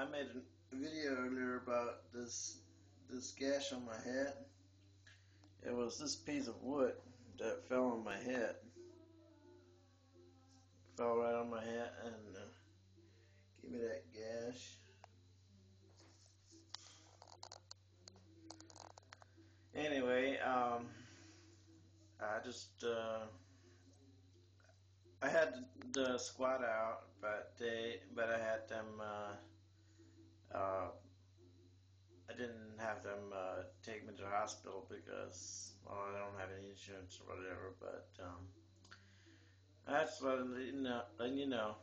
I made a video earlier about this this gash on my head. It was this piece of wood that fell on my head. Fell right on my head and uh, gave me that gash. Anyway, um, I just uh, I had the squat out, but they but I had them. Uh, didn't have them uh, take me to the hospital because well I don't have any insurance or whatever. But um, that's letting you know. Letting you know.